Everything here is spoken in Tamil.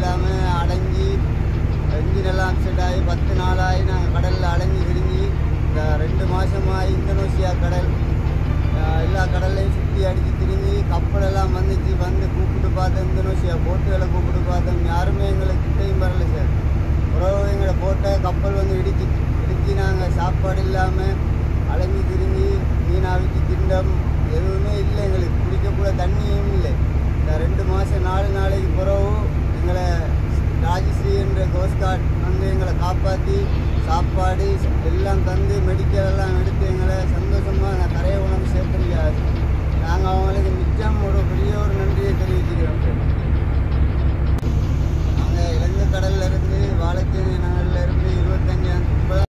இல்லாமல் அடைஞ்சி இன்ஜின் எல்லாம் அப்செட் ஆகி பத்து நாளாகி நாங்கள் கடலில் அடைஞ்சி திரிஞ்சு இந்த ரெண்டு மாதமாக இந்தோனேஷியா கடல் எல்லா கடல்லையும் சுற்றி அடித்து திரும்பி கப்பல் எல்லாம் வந்துச்சு வந்து கூப்பிட்டு பார்த்தோம் இந்தோனேஷியா போட்டுகளை கூப்பிட்டு பார்த்தோம் யாருமே எங்களுக்கு கிட்டையும் வரல சார் உறவு எங்களை போட்ட கப்பல் வந்து இடிச்சு இடித்து நாங்கள் சாப்பாடு இல்லாமல் அலைஞ்சி திரும்பி மீனாவிக்கு திண்டம் எதுவுமே இல்லை எங்களுக்கு. குடிக்கக்கூட தண்ணியும் இல்லை. இந்த ரெண்டு மாதம் நாலு நாளைக்கு பிறகு என்ற கோஸ்ட் கார்டு வந்து எங்களை காப்பாற்றி சாப்பாடு எல்லாம் தந்து மெடிக்கல் எல்லாம்